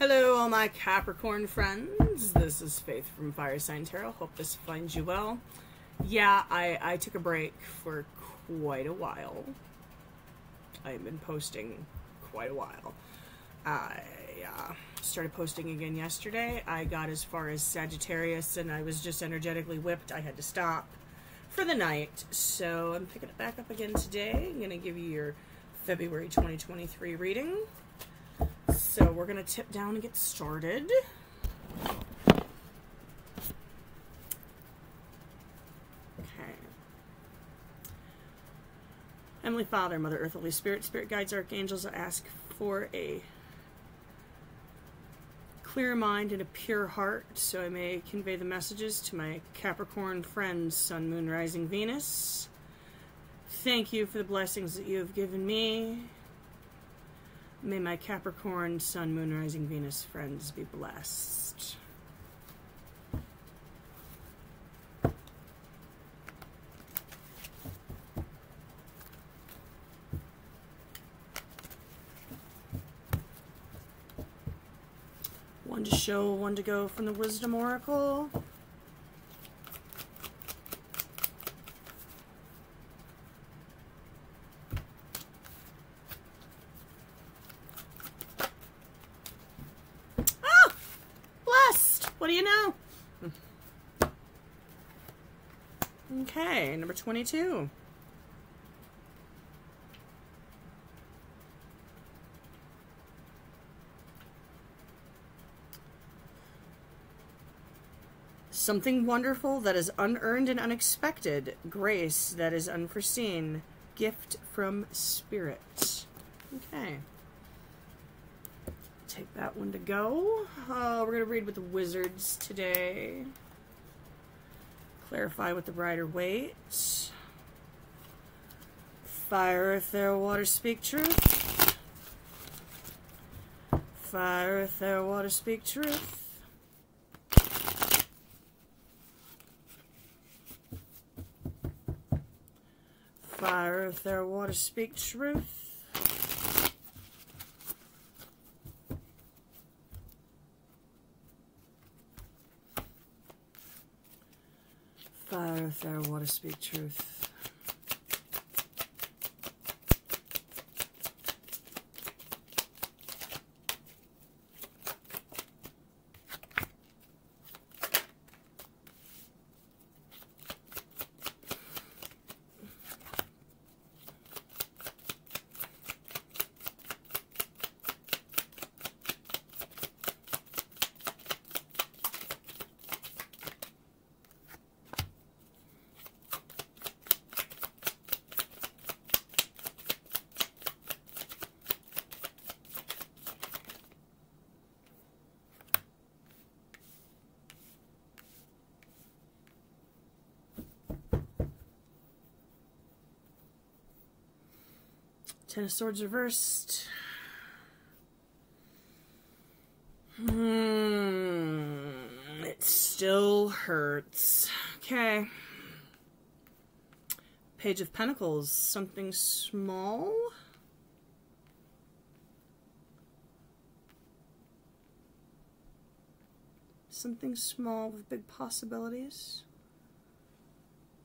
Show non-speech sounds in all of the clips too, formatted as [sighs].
Hello, all my Capricorn friends. This is Faith from Fire Sign Tarot. Hope this finds you well. Yeah, I, I took a break for quite a while. I've been posting quite a while. I uh, started posting again yesterday. I got as far as Sagittarius and I was just energetically whipped. I had to stop for the night. So I'm picking it back up again today. I'm going to give you your February 2023 reading. So we're going to tip down and get started. Okay. Heavenly Father, Mother Earth, Holy Spirit, Spirit Guides, Archangels, I ask for a clear mind and a pure heart so I may convey the messages to my Capricorn friends, Sun, Moon, Rising, Venus. Thank you for the blessings that you have given me May my Capricorn, Sun, Moon, Rising, Venus friends be blessed. One to show, one to go from the Wisdom Oracle. What do you know? Okay, number 22. Something wonderful that is unearned and unexpected. Grace that is unforeseen. Gift from Spirit. Okay take that one to go. Uh, we're going to read with the wizards today. Clarify with the Rider-Waite. Fire, earth, air, water, speak truth. Fire, earth, air, water, speak truth. Fire, earth, air, water, speak truth. Fire, fire, water, speak truth. Ten of Swords reversed. Hmm. It still hurts. Okay. Page of Pentacles. Something small. Something small with big possibilities.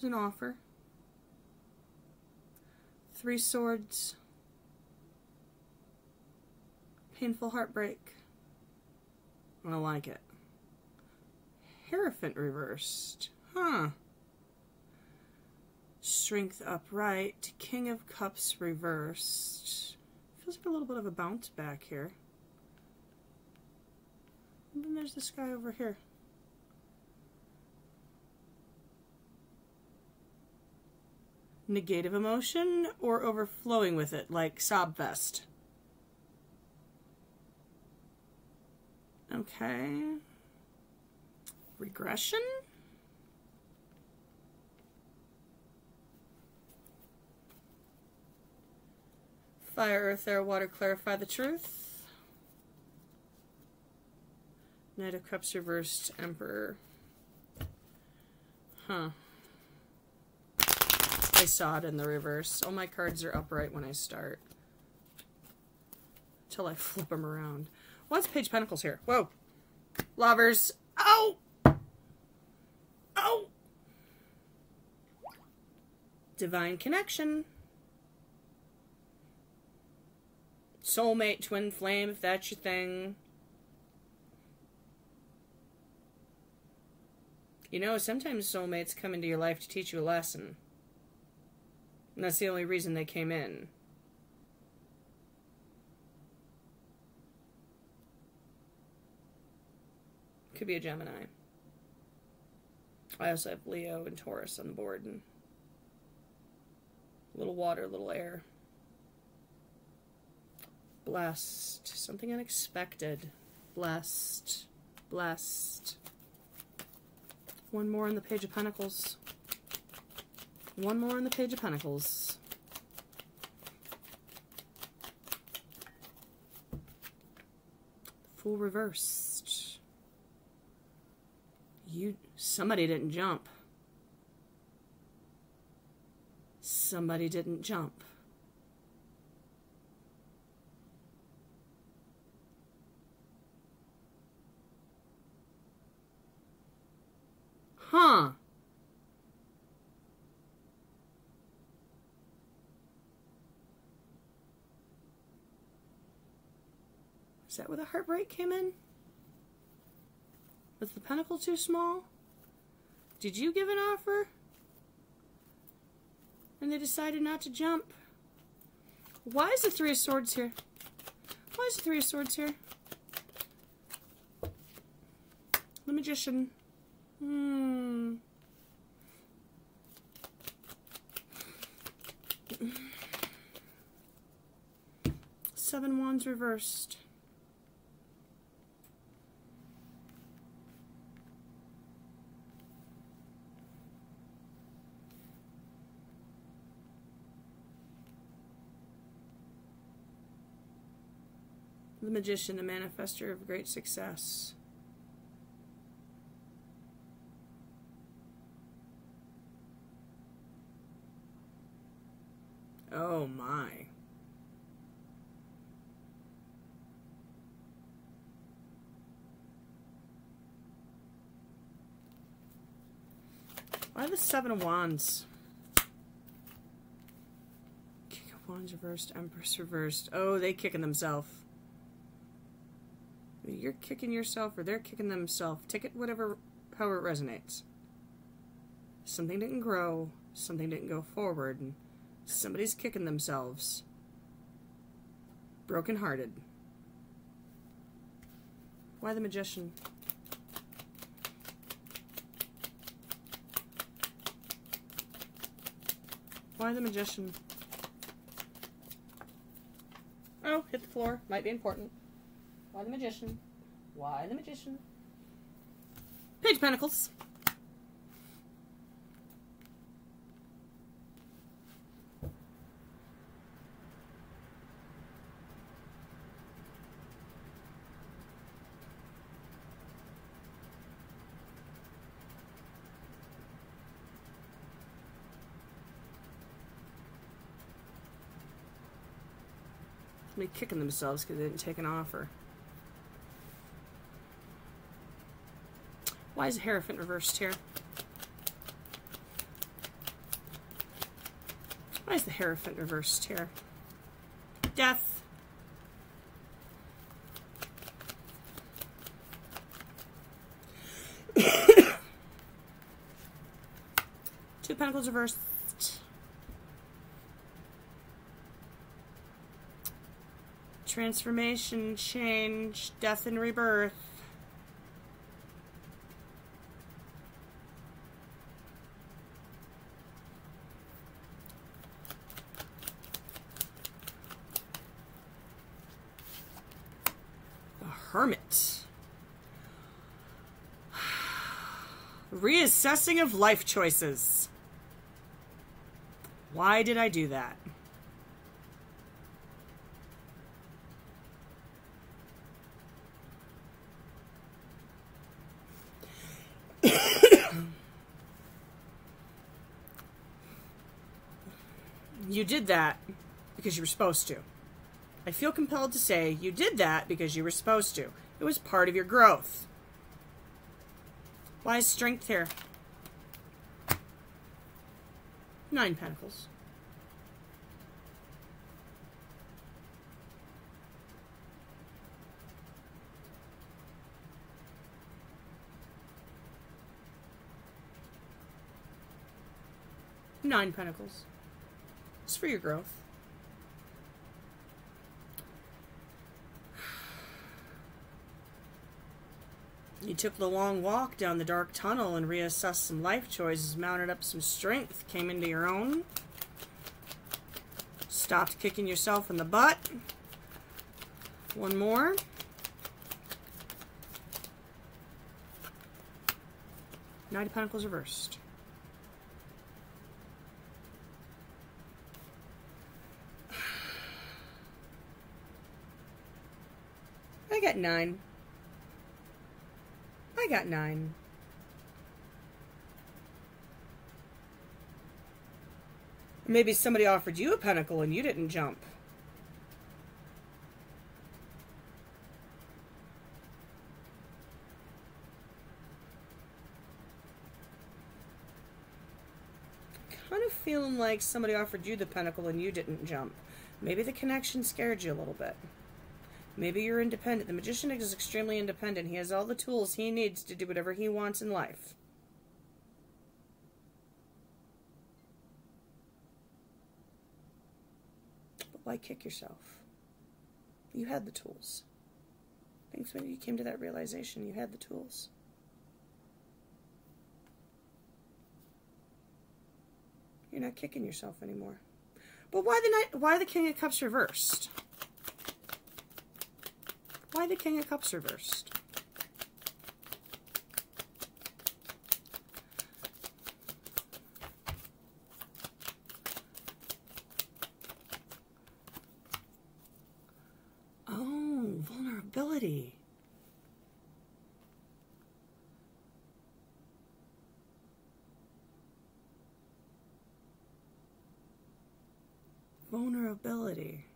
There's an offer. Three Swords. Painful heartbreak. I like it. Hierophant reversed. Huh. Strength upright. King of Cups reversed. Feels like a little bit of a bounce back here. And then there's this guy over here. Negative emotion or overflowing with it, like sob Sobfest. Okay. Regression? Fire, earth, air, water, clarify the truth. Knight of Cups reversed, Emperor. Huh. I saw it in the reverse. All my cards are upright when I start. Till I [laughs] flip them around. What's Page Pentacles here? Whoa. Lovers. Oh! Oh! Divine connection. Soulmate, twin flame, if that's your thing. You know, sometimes soulmates come into your life to teach you a lesson. And that's the only reason they came in. Could be a Gemini. I also have Leo and Taurus on the board. And a little water, a little air. Blessed. Something unexpected. Blessed. Blessed. One more on the Page of Pentacles. One more on the Page of Pentacles. Fool reversed. You, somebody didn't jump. Somebody didn't jump. Huh. Is that where the heartbreak came in? Was the pentacle too small? Did you give an offer? And they decided not to jump? Why is the Three of Swords here? Why is the Three of Swords here? The Magician. Hmm. Seven Wands reversed. The Magician, a manifester of great success. Oh my. Why the Seven of Wands? King of Wands reversed, Empress reversed. Oh, they kicking themselves. You're kicking yourself or they're kicking themselves. Take it whatever, however it resonates. Something didn't grow, something didn't go forward, and somebody's kicking themselves. Brokenhearted. Why the magician? Why the magician? Oh, hit the floor. Might be important. Why the magician? Why the magician? Page of Pentacles. Somebody kicking themselves because they didn't take an offer. Why is the Hierophant reversed here? Why is the Hierophant reversed here? Death. [coughs] Two Pentacles reversed. Transformation, change, death and rebirth. Hermit. [sighs] Reassessing of life choices. Why did I do that? [coughs] you did that because you were supposed to. I feel compelled to say you did that because you were supposed to. It was part of your growth. Why is strength here? Nine pentacles. Nine pentacles. It's for your growth. You took the long walk down the dark tunnel and reassessed some life choices, mounted up some strength, came into your own, stopped kicking yourself in the butt. One more. Knight of Pentacles reversed. [sighs] I got nine. I got nine. Maybe somebody offered you a pentacle and you didn't jump. Kind of feeling like somebody offered you the pentacle and you didn't jump. Maybe the connection scared you a little bit. Maybe you're independent. The magician is extremely independent. He has all the tools he needs to do whatever he wants in life. But why kick yourself? You had the tools. Thanks when you came to that realization, you had the tools. You're not kicking yourself anymore. But why the? Why the King of Cups reversed? Why the King of Cups reversed? Oh, vulnerability. Vulnerability.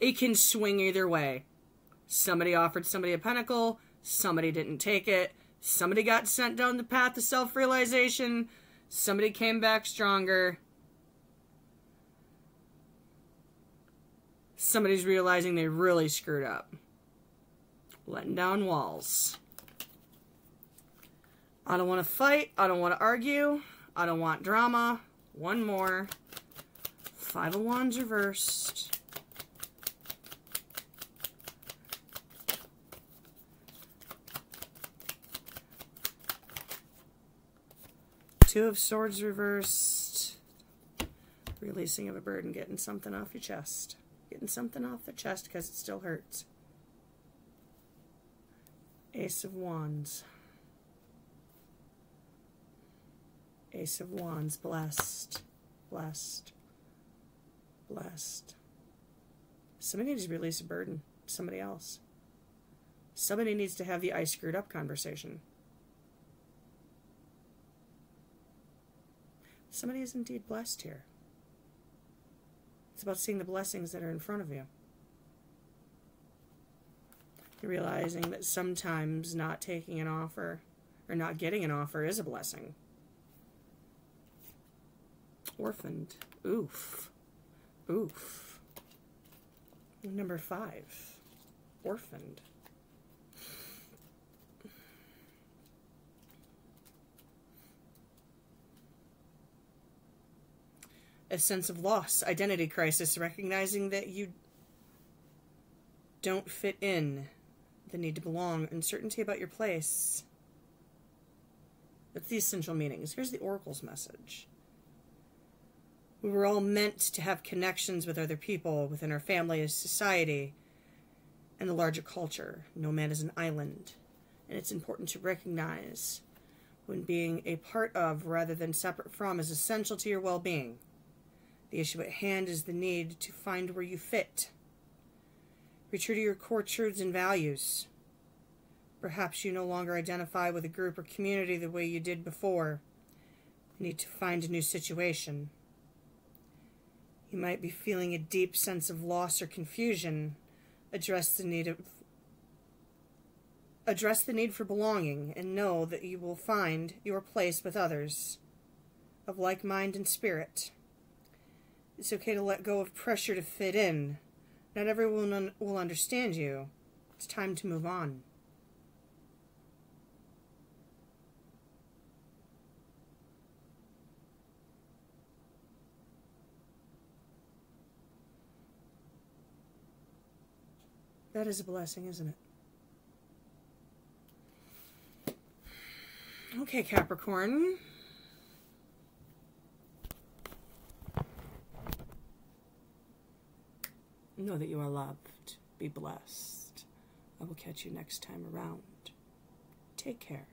It can swing either way. Somebody offered somebody a pentacle, somebody didn't take it, somebody got sent down the path of self realization, somebody came back stronger. Somebody's realizing they really screwed up. Letting down walls. I don't want to fight. I don't want to argue. I don't want drama. One more. Five of Wands reversed. Two of Swords reversed. Releasing of a burden, getting something off your chest. Getting something off the chest because it still hurts. Ace of Wands. Ace of Wands, blessed, blessed, blessed. Somebody needs to release a burden. Somebody else. Somebody needs to have the I screwed up conversation. Somebody is indeed blessed here. It's about seeing the blessings that are in front of you. You're realizing that sometimes not taking an offer or not getting an offer is a blessing. Orphaned. Oof. Oof. Number five. Orphaned. A sense of loss, identity crisis, recognizing that you don't fit in, the need to belong, uncertainty about your place. That's the essential meanings. Here's the Oracle's message. We were all meant to have connections with other people within our family, society, and the larger culture. No man is an island, and it's important to recognize when being a part of rather than separate from is essential to your well being. The issue at hand is the need to find where you fit. Return to your core truths and values. Perhaps you no longer identify with a group or community the way you did before. You need to find a new situation. You might be feeling a deep sense of loss or confusion. Address the need of address the need for belonging and know that you will find your place with others of like mind and spirit. It's okay to let go of pressure to fit in. Not everyone un- will understand you. It's time to move on. That is a blessing, isn't it? Okay, Capricorn. Know that you are loved. Be blessed. I will catch you next time around. Take care.